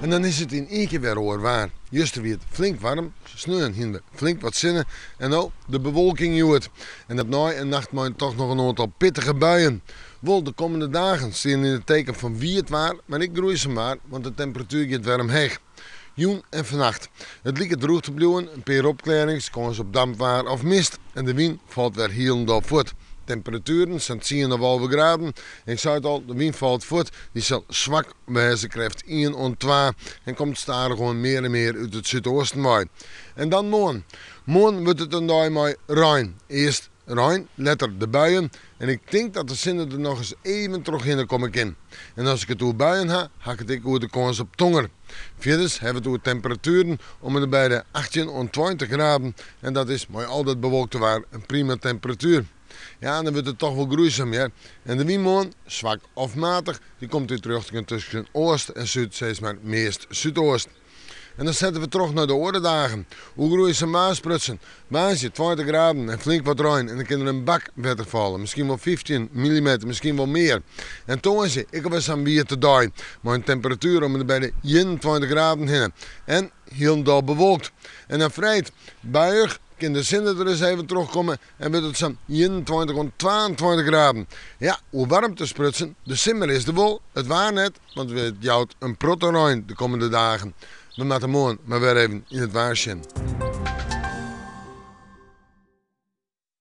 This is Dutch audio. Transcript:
En dan is het in één keer weer hoor waar. Juist weer het flink warm, sneeuwen hinder flink wat zinnen. En nou, de bewolking joert. En dat na en nacht maar toch nog een aantal pittige buien. Wel, de komende dagen zien in het teken van wie het waar, maar ik groei ze maar, want de temperatuur gaat weer omheen. Joen en vannacht. Het liep droog te blijven, een paar opklarings, kans op dampwaar of mist. En de wind valt weer heel voort temperaturen zijn 10 of 11 graden. Ik zei het al, de wind valt voort. Die zal zwak wijzen, krijgt 1 en 2 en komt stadig gewoon meer en meer uit het zuidoosten bij. En dan morgen. Morgen wordt het een dag met ruim. Eerst ruim, letter de buien. En ik denk dat de zinnen er nog eens even terug in kom ik in. En als ik het over buien heb, ga ik over de kans op tonger. Verder hebben we over temperaturen om en bij de 18 en 20 graden. En dat is, maar altijd bewolkt waar, een prima temperatuur. Ja, dan wordt het toch wel gruwzaam. Ja. En de windmolen, zwak of matig, die komt weer terug tussen oost en zuid, steeds maar meest zuidoost. En dan zetten we terug naar de oordedagen. Hoe groeien ze maasprutsen? Maasje, 20 graden en flink wat ruim. En dan kan een bak wetter vallen. Misschien wel 15 mm, misschien wel meer. En toen is ik was aan bier te doen. Maar een temperatuur om bij de 21 graden heen. En heel dal bewolkt. En dan vrijt buig kan de zinnen er eens even terugkomen en wordt het zo'n 21 en 22 graden. Ja, hoe warm te sprutsen, de simmer is de wol, het waar net, want we jouwt een protoruin de komende dagen. We maken morgen maar weer even in het waarsjen.